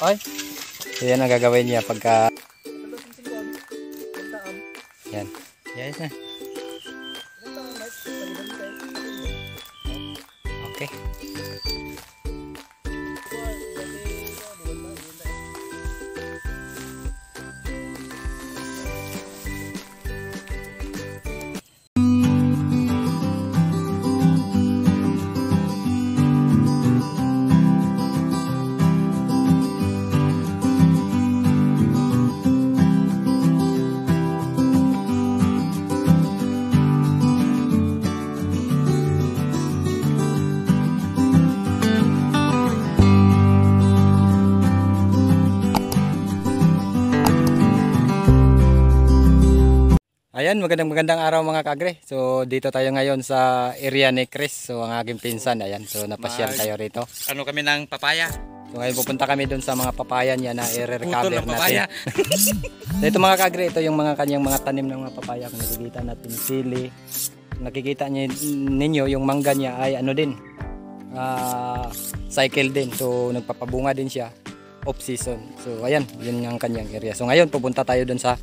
Ay. So yan ang gagawin niya pagka... Yan. Yes na. Ayan, magandang magandang araw mga kagre. So dito tayo ngayon sa area ni Chris. So ang aking pinsan, ayan. So napasyal tayo rito. Ano kami ng papaya? So ngayon pupunta kami doon sa mga papaya niya na i-recover papaya. natin. So, ito mga kagre, ito yung mga kanyang mga tanim ng mga papaya. Kung nakikita natin sili. Nakikita niyo, ninyo yung mangga niya ay ano din. ah, cycle din. So nagpapabunga din siya off season. So ayan, yun ang kanyang area. So ngayon pupunta tayo doon sa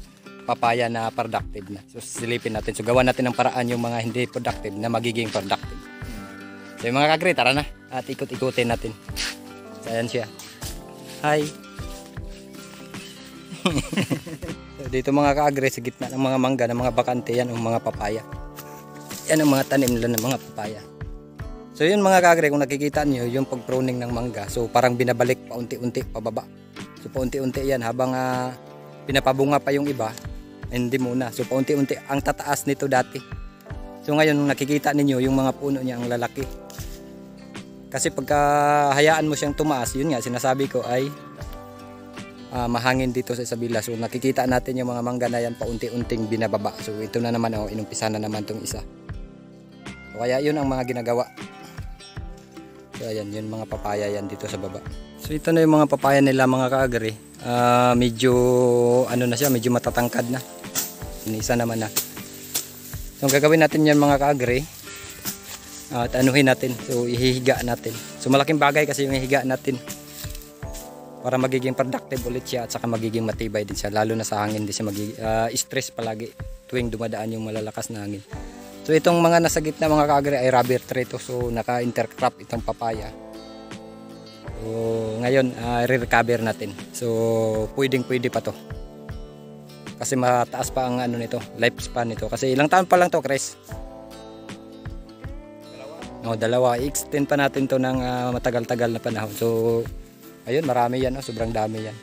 papaya na productive na. So silipin natin. So gawa natin ng paraan yung mga hindi productive na magiging productive. So yung mga kagre, tara na. At ikot-ikutin natin. So ayan siya. Hi. so, dito mga kaagre sa gitna ng mga mangga, ng mga bakante yan, ang mga papaya. Yan ang mga tanim nila ng mga papaya. So yun mga kaagre, kung nakikita nyo, yung pag-pruning ng mangga, so parang binabalik paunti-unti pababa. So paunti-unti yan, habang ah, pinapabunga pa yung iba, hindi muna. So paunti-unti, ang tataas nito dati. So ngayon, nakikita ninyo, yung mga puno niya ang lalaki. Kasi pagka hayaan mo siyang tumaas, yun nga, sinasabi ko ay ah, mahangin dito sa Isabela. So nakikita natin yung mga mangga na yan paunti-unting binababa. So ito na naman, oh, inumpisa na naman tong isa. So, kaya yun ang mga ginagawa. So ayan, yun mga papaya yan dito sa baba. So ito na yung mga papaya nila mga kaagri. Ah, medyo ano na siya, medyo matatangkad na. Sinisa naman na. So ang gagawin natin yan mga kaagri, at anuhin natin. So ihihiga natin. So malaking bagay kasi yung ihiga natin para magiging productive ulit siya at saka magiging matibay din siya lalo na sa hangin din siya magiging stress palagi tuwing dumadaan yung malalakas na hangin. So itong mga nasa gitna mga kaagri ay rubber tree to so naka-intercrop itong papaya. So ngayon ah, re-recover natin. So pwedeng pwede pa to. Kasi mataas pa ang ano nito, lifespan nito. Kasi ilang taon pa lang to, Chris? No, dalawa. I-extend pa natin to ng ah, matagal-tagal na panahon. So, ayun, marami yan. Oh, sobrang dami yan.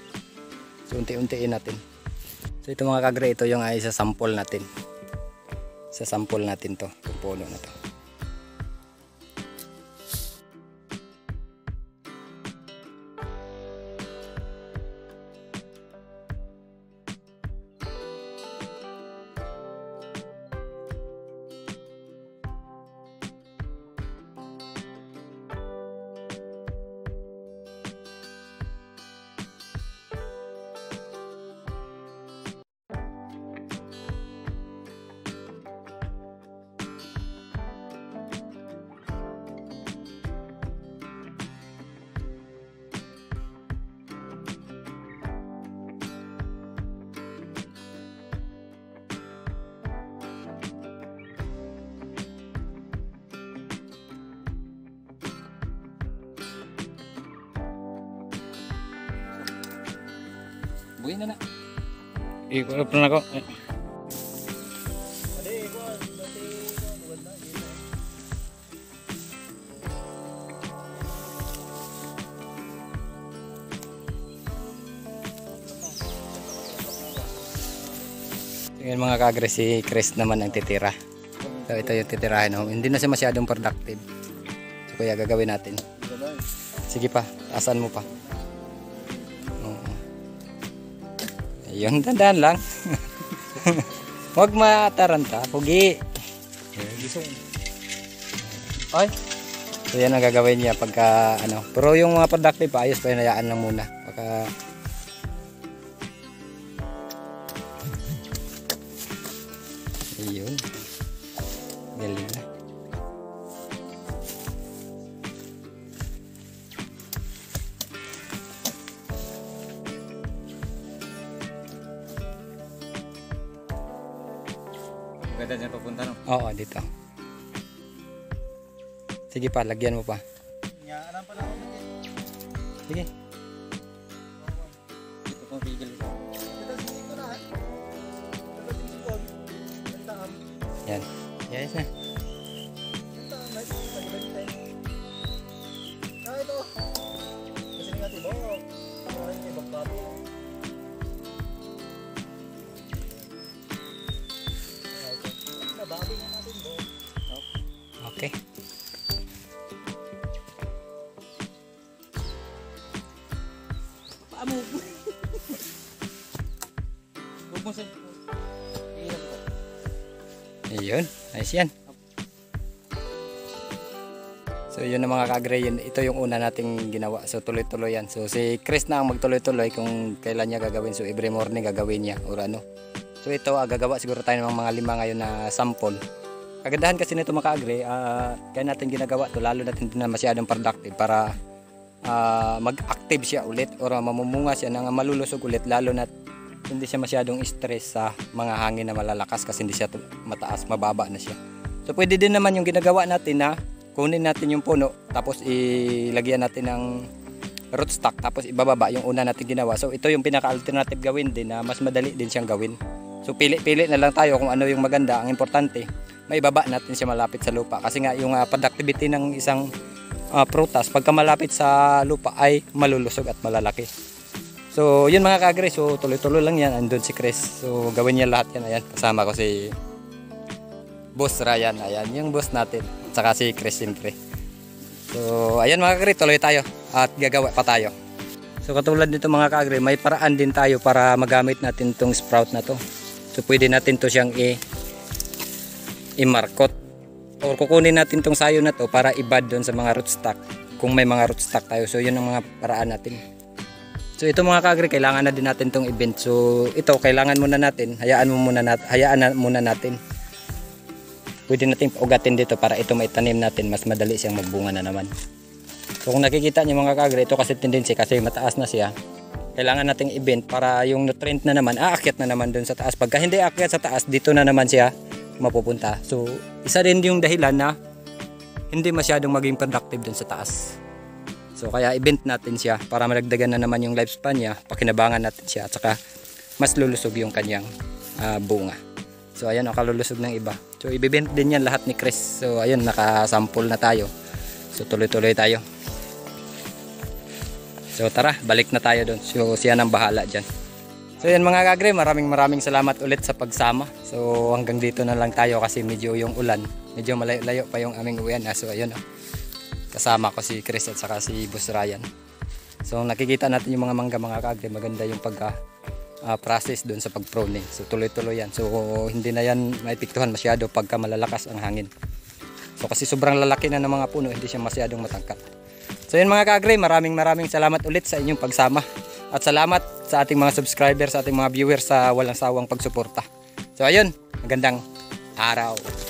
So, unti-untiin natin. So, ito mga kagre, ito yung ay sa sample natin. Sa sample natin to, yung puno na to. Buhay na na. Ikulap na ako. Ngayon mga kagre, si Chris naman ang titira. So ito yung titirahin. No? Hindi na siya masyadong productive. So kaya gagawin natin. Sige pa, asan mo pa? Ayun, dandan lang. Huwag mataranta, pugi. Ay. So yan ang gagawin niya pagka ano. Pero yung mga productive pa, ayos pa yun, hayaan lang muna. Pagka Maganda dyan papunta no. Oo, dito. Sige pa, lagyan mo pa. Nyaanan pa na ako ng Sige. Dito ko pigil. Yan. Yes na. Ah, ito. Kasi nga ito, bok. Parang yung Paamo. Huwag mo sa... Iyan ko. Ayun. Ayos yan. So yun na mga kagre, yun, ito yung una nating ginawa. So tuloy-tuloy yan. So si Chris na ang magtuloy-tuloy kung kailan niya gagawin. So every morning gagawin niya or ano. So ito, ah, gagawa siguro tayo ng mga lima ngayon na sample. Kagandahan kasi nito mga kagre, ah, kaya natin ginagawa to lalo natin din na masyadong productive para ah, mag-active siya ulit or mamumunga siya nang malulusog ulit lalo na hindi siya masyadong stress sa mga hangin na malalakas kasi hindi siya mataas, mababa na siya. So pwede din naman yung ginagawa natin na kunin natin yung puno tapos ilagyan natin ng rootstock tapos ibababa yung una natin ginawa. So ito yung pinaka-alternative gawin din na mas madali din siyang gawin. So pili-pili na lang tayo kung ano yung maganda. Ang importante, maibaba natin siya malapit sa lupa kasi nga yung ah, productivity ng isang ah, prutas pagka malapit sa lupa ay malulusog at malalaki. So, yun mga kagre. So, tuloy-tuloy lang yan. Andun si Chris. So, gawin niya lahat yan. Ayan, kasama ko si Boss Ryan. Ayan, yung boss natin. At saka si Chris siyempre. So, ayan mga kagre. Tuloy tayo. At gagawa pa tayo. So, katulad nito mga kagre, may paraan din tayo para magamit natin tong sprout na to. So, pwede natin to siyang i-markot. Or kukunin natin tong sayo na to para ibad doon sa mga rootstock. Kung may mga rootstock tayo. So, yun ang mga paraan natin. So ito mga kagre, kailangan na din natin tong event. So ito kailangan muna natin, hayaan mo muna natin, hayaan na muna natin. Pwede nating ugatin dito para ito maitanim natin, mas madali siyang magbunga na naman. So kung nakikita niyo mga kagre, ito kasi tendency kasi mataas na siya. Kailangan nating event para yung nutrient na naman, aakyat na naman dun sa taas. Pagka hindi aakyat sa taas, dito na naman siya mapupunta. So isa din yung dahilan na hindi masyadong maging productive dun sa taas. So kaya event natin siya para malagdagan na naman yung lifespan niya, pakinabangan natin siya at saka mas lulusog yung kanyang ah, bunga. So ayan ang kalulusog ng iba. So ibibent din yan lahat ni Chris. So ayun nakasample na tayo. So tuloy-tuloy tayo. So tara, balik na tayo doon. So siya nang bahala dyan. So yan mga kagre, maraming maraming salamat ulit sa pagsama. So hanggang dito na lang tayo kasi medyo yung ulan. Medyo malayo-layo pa yung aming uwian. Ah, So ayun oh. Kasama ko si Chris at saka si Boss Ryan. So nakikita natin yung mga mangga mga kagre, maganda yung pagka ah, process doon sa pag-pruning. So tuloy-tuloy yan. So hindi na yan maipiktuhan masyado pagka malalakas ang hangin. So kasi sobrang lalaki na ng mga puno, hindi siya masyadong matangkad. So yun mga kagre, maraming maraming salamat ulit sa inyong pagsama. At salamat sa ating mga subscribers, sa ating mga viewers sa walang sawang pagsuporta. So ayun, magandang araw.